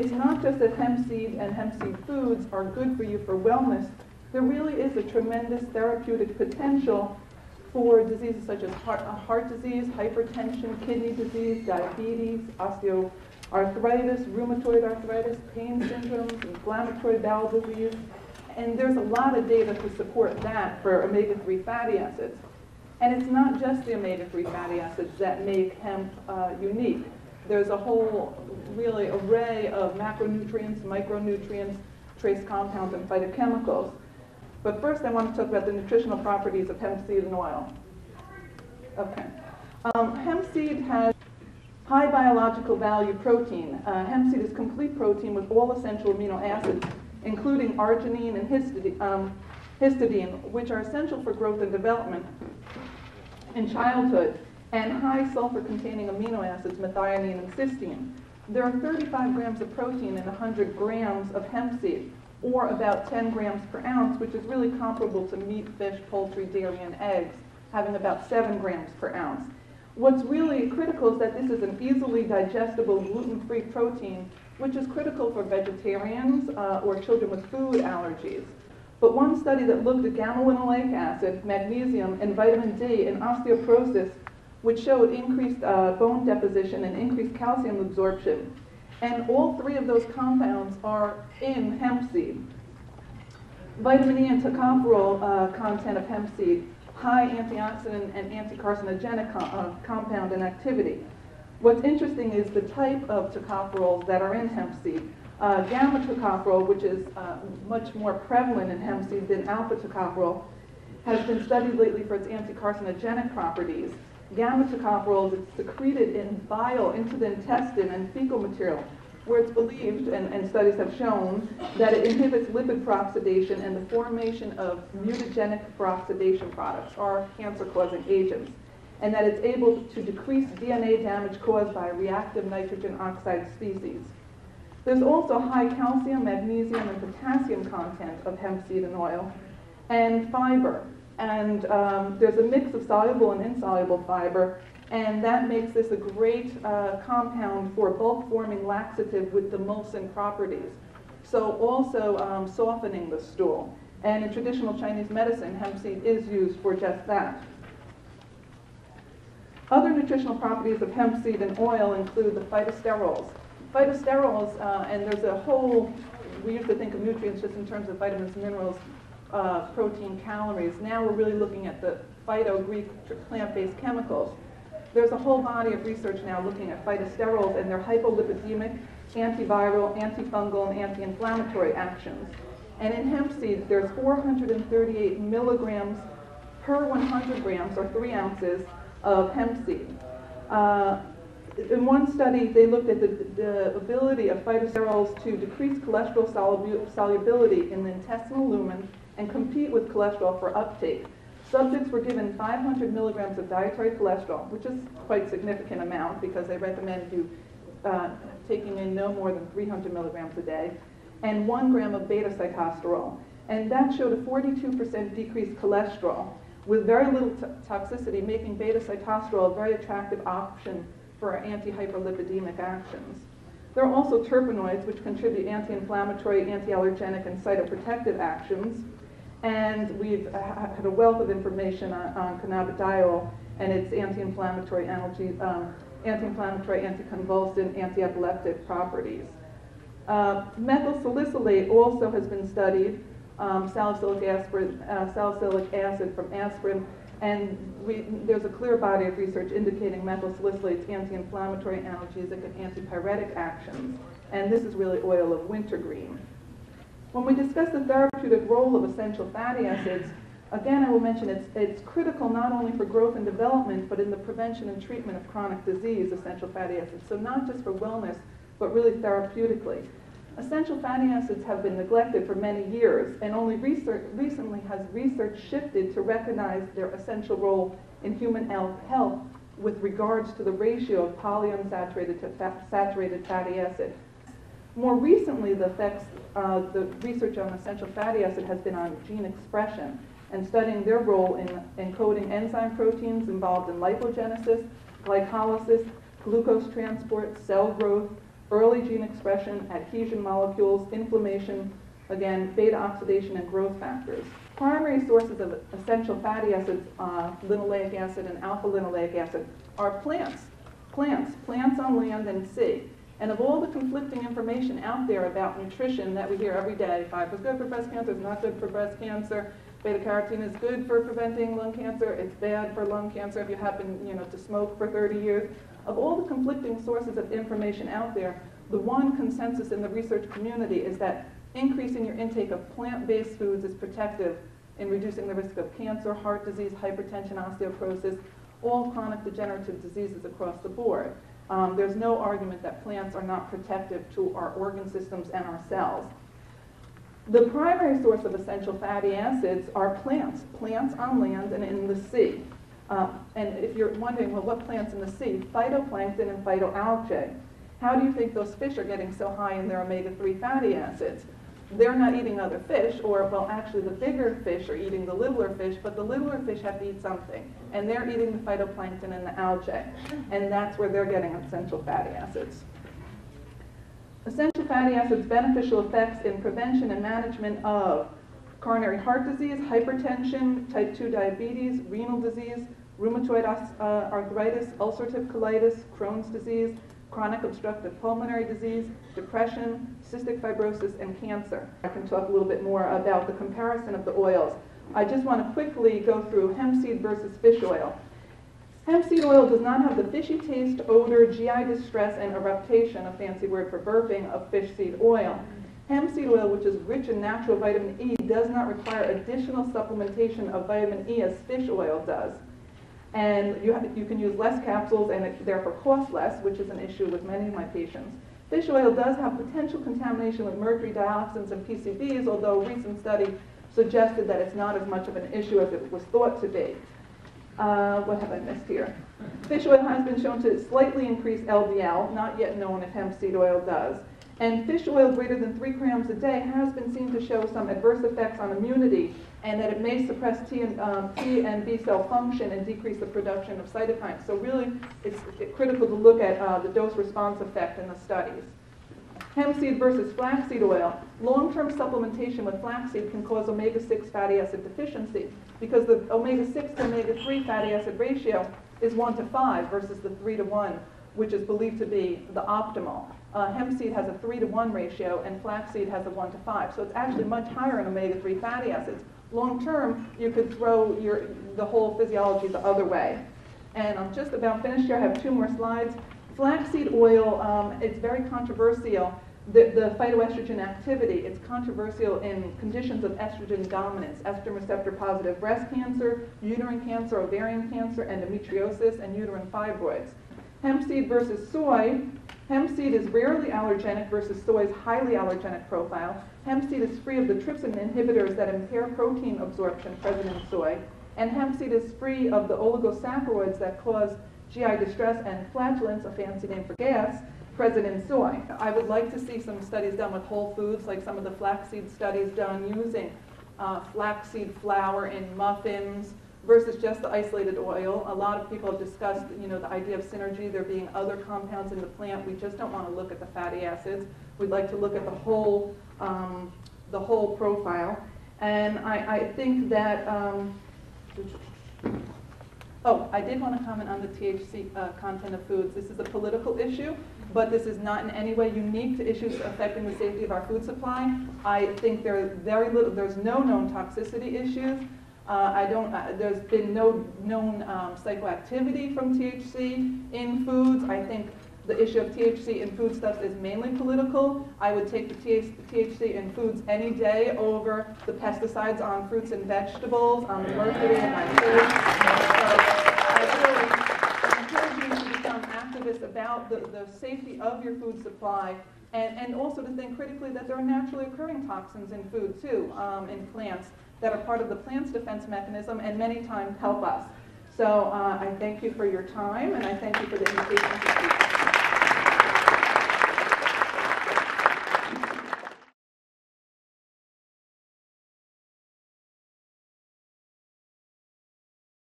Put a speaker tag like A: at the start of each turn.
A: it's not just that hemp seed and hemp seed foods are good for you for wellness. There really is a tremendous therapeutic potential for diseases such as heart, uh, heart disease, hypertension, kidney disease, diabetes, osteoarthritis, rheumatoid arthritis, pain syndromes, inflammatory bowel disease. And there's a lot of data to support that for omega-3 fatty acids. And it's not just the omega-3 fatty acids that make hemp uh, unique. There's a whole, really, array of macronutrients, micronutrients, trace compounds, and phytochemicals. But first, I want to talk about the nutritional properties of hemp seed and oil. Okay. Um, hemp seed has high biological value protein. Uh, hemp seed is complete protein with all essential amino acids, including arginine and histidine, um, histidine, which are essential for growth and development in childhood, and high sulfur containing amino acids, methionine and cysteine. There are 35 grams of protein in 100 grams of hemp seed or about 10 grams per ounce, which is really comparable to meat, fish, poultry, dairy, and eggs, having about 7 grams per ounce. What's really critical is that this is an easily digestible gluten-free protein, which is critical for vegetarians uh, or children with food allergies. But one study that looked at gamma-linolenic acid, magnesium, and vitamin D in osteoporosis, which showed increased uh, bone deposition and increased calcium absorption, and all three of those compounds are in hemp seed. Vitamin E and tocopherol uh, content of hemp seed, high antioxidant and anti-carcinogenic com- uh, compound and activity. What's interesting is the type of tocopherols that are in hemp seed. Uh, gamma tocopherol, which is uh, much more prevalent in hemp seed than alpha tocopherol, has been studied lately for its anti-carcinogenic properties gamma tocopherols is secreted in bile into the intestine and fecal material, where it's believed, and, and studies have shown, that it inhibits lipid peroxidation and the formation of mutagenic peroxidation products, or cancer-causing agents, and that it's able to decrease DNA damage caused by reactive nitrogen oxide species. There's also high calcium, magnesium, and potassium content of hemp seed and oil, and fiber, and um, there's a mix of soluble and insoluble fiber, and that makes this a great uh, compound for bulk forming laxative with the demulcent properties. So also um, softening the stool. And in traditional Chinese medicine, hemp seed is used for just that. Other nutritional properties of hemp seed and oil include the phytosterols. Phytosterols, uh, and there's a whole, we used to think of nutrients just in terms of vitamins, and minerals, uh, protein calories. Now we're really looking at the phyto-Greek plant-based chemicals. There's a whole body of research now looking at phytosterols and their hypolipidemic, antiviral, antifungal, and anti-inflammatory actions. And in hemp seeds, there's 438 milligrams per 100 grams, or three ounces, of hemp seed. Uh, in one study, they looked at the, the ability of phytosterols to decrease cholesterol solubility in the intestinal lumen and compete with cholesterol for uptake. Subjects were given 500 milligrams of dietary cholesterol, which is quite significant amount because they recommend you uh, taking in no more than 300 milligrams a day, and one gram of beta sitosterol. And that showed a 42% decreased cholesterol with very little toxicity, making beta sitosterol a very attractive option for anti-hyperlipidemic actions. There are also terpenoids, which contribute anti-inflammatory, anti-allergenic, and cytoprotective actions. And we've had a wealth of information on, on cannabidiol and its anti-inflammatory, um, anti-inflammatory, anticonvulsant, anti-epileptic properties. Uh, methyl salicylate also has been studied, um, salicylic, aspirin, uh, salicylic acid from aspirin, and we, there's a clear body of research indicating methyl salicylate's anti-inflammatory, analgesic, and antipyretic actions. And this is really oil of wintergreen. When we discuss the therapeutic role of essential fatty acids, again, I will mention it's, it's critical not only for growth and development, but in the prevention and treatment of chronic disease, essential fatty acids. So not just for wellness, but really therapeutically. Essential fatty acids have been neglected for many years, and only research, recently has research shifted to recognize their essential role in human health with regards to the ratio of polyunsaturated to saturated fatty acid. More recently, the effects, uh, the research on essential fatty acid has been on gene expression and studying their role in encoding enzyme proteins involved in lipogenesis, glycolysis, glucose transport, cell growth, early gene expression, adhesion molecules, inflammation, again, beta oxidation and growth factors. Primary sources of essential fatty acids, uh, linoleic acid and alpha linoleic acid, are plants. Plants, plants on land and sea. And of all the conflicting information out there about nutrition that we hear every day, fiber is good for breast cancer, it's not good for breast cancer, beta carotene is good for preventing lung cancer, it's bad for lung cancer if you happen, you know, to smoke for 30 years. Of all the conflicting sources of information out there, the one consensus in the research community is that increasing your intake of plant-based foods is protective in reducing the risk of cancer, heart disease, hypertension, osteoporosis, all chronic degenerative diseases across the board. Um, there's no argument that plants are not protective to our organ systems and our cells. The primary source of essential fatty acids are plants, plants on land and in the sea. Uh, and if you're wondering, well, what plants in the sea? Phytoplankton and phytoalgae. How do you think those fish are getting so high in their omega-3 fatty acids? They're not eating other fish, or, well, actually the bigger fish are eating the littler fish, but the littler fish have to eat something. And they're eating the phytoplankton and the algae. And that's where they're getting essential fatty acids. Essential fatty acids' beneficial effects in prevention and management of coronary heart disease, hypertension, type 2 diabetes, renal disease, rheumatoid uh, arthritis, ulcerative colitis, Crohn's disease, chronic obstructive pulmonary disease, depression, cystic fibrosis, and cancer. I can talk a little bit more about the comparison of the oils. I just want to quickly go through hemp seed versus fish oil. Hemp seed oil does not have the fishy taste, odor, GI distress, and eructation, a fancy word for burping, of fish seed oil. Hemp seed oil, which is rich in natural vitamin E, does not require additional supplementation of vitamin E as fish oil does. And you, have, you can use less capsules and it therefore costs less, which is an issue with many of my patients. Fish oil does have potential contamination with mercury dioxins and PCBs, although a recent study suggested that it's not as much of an issue as it was thought to be. Uh, what have I missed here? Fish oil has been shown to slightly increase LDL, not yet known if hemp seed oil does. And fish oil greater than 3 grams a day has been seen to show some adverse effects on immunity and that it may suppress T and, um, T and B cell function and decrease the production of cytokines. So really, it's critical to look at uh, the dose-response effect in the studies. Hemp seed versus flaxseed oil. Long-term supplementation with flaxseed can cause omega-6 fatty acid deficiency because the omega-6 to omega-3 fatty acid ratio is 1 to 5 versus the 3 to 1, which is believed to be the optimal. Uh, hemp seed has a 3 to 1 ratio and flaxseed has a 1 to 5. So it's actually much higher in omega-3 fatty acids. Long term, you could throw your, the whole physiology the other way. And I'm just about finished here. I have two more slides. Flaxseed oil, um, it's very controversial. The, the phytoestrogen activity, it's controversial in conditions of estrogen dominance, estrogen receptor positive breast cancer, uterine cancer, ovarian cancer, endometriosis, and uterine fibroids. Hemp seed versus soy, Hemp seed is rarely allergenic versus soy's highly allergenic profile. Hemp seed is free of the trypsin inhibitors that impair protein absorption present in soy. And hemp seed is free of the oligosaccharides that cause GI distress and flatulence, a fancy name for gas, present in soy. I would like to see some studies done with whole foods, like some of the flaxseed studies done using uh, flaxseed flour in muffins, versus just the isolated oil. A lot of people have discussed, you know, the idea of synergy, there being other compounds in the plant. We just don't want to look at the fatty acids. We'd like to look at the whole, um, the whole profile. And I, I think that, um, oh, I did want to comment on the THC uh, content of foods. This is a political issue, but this is not in any way unique to issues affecting the safety of our food supply. I think there very little, there's no known toxicity issues. Uh, I don't, uh, there's been no known um, psychoactivity from THC in foods. I think the issue of THC in foodstuffs is mainly political. I would take the THC in foods any day over the pesticides on fruits and vegetables, on the mercury in my food. So I really encourage you to become activists about the, the safety of your food supply and, and also to think critically that there are naturally occurring toxins in food too, um, in plants that are part of the plant's defense mechanism and many times help us. So uh, I thank you for your time and I thank you for the invitation.